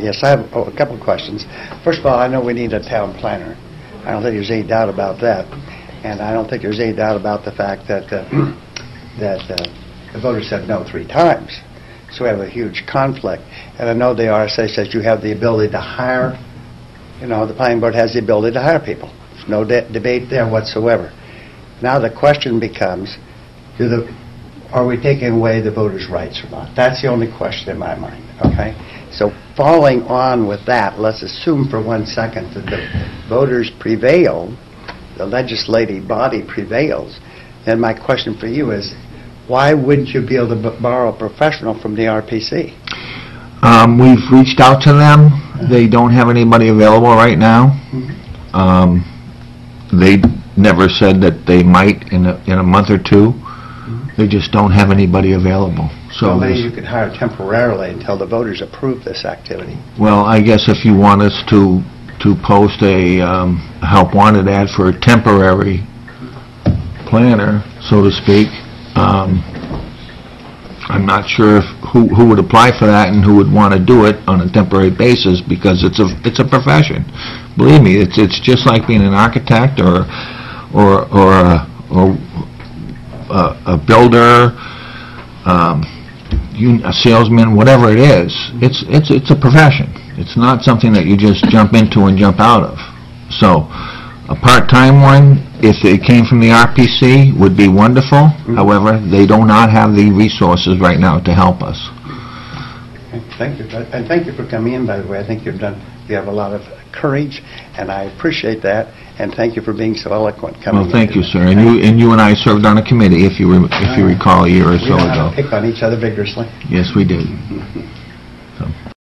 Yes, I have a couple of questions. First of all, I know we need a town planner. I don't think there's any doubt about that. And I don't think there's any doubt about the fact that, uh, that uh, the voters said no three times. So we have a huge conflict. And I know the RSA says you have the ability to hire, you know, the planning board has the ability to hire people. There's no de- debate there whatsoever. Now the question becomes, do the, are we taking away the voters' rights or not? That's the only question in my mind, okay? So following on with that, let's assume for one second that the voters prevail, the legislative body prevails, then my question for you is, why wouldn't you be able to b- borrow a professional from the RPC? Um, we've reached out to them. They don't have anybody available right now. Um, they never said that they might in a, in a month or two. They just don't have anybody available. So, So maybe you could hire temporarily until the voters approve this activity. well, I guess if you want us to, to post a, um, help wanted ad for a temporary planner, so to speak, um, I'm not sure if, who, who would apply for that and who would want to do it on a temporary basis, because it's a, it's a profession. Believe me, it's, it's just like being an architect or, or, or, a- or a, builder, um, you, a salesman, whatever it is. It's, it's, it's a profession. It's not something that you just jump into and jump out of. So, a part-time one, if it came from the RPC, would be wonderful. However, they do not have the resources right now to help us. Okay, Thank you, and thank you for coming in, by the way. I think you've done, you have a lot of courage, and I appreciate that, and thank you for being so eloquent coming in. Well, thank you, today. sir. And you, and you and I served on a committee, if you, if you recall, a year or We so know how ago. pick on each other vigorously. Yes, we did.